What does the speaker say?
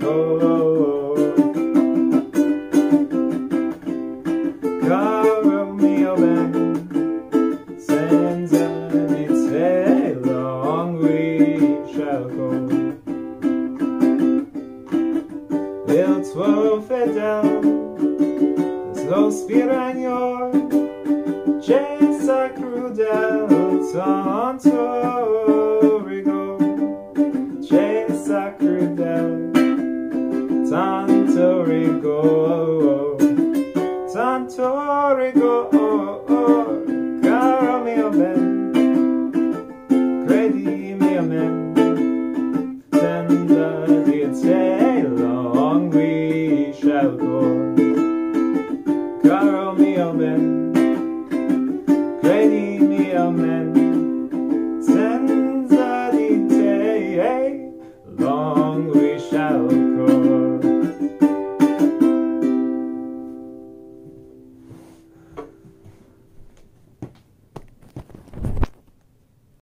cold. Caro mio ben, sands and its a long we shall go. Wilt worth it out, so spiranio, chase a tanto rigo oh, oh. tanto rigo oh,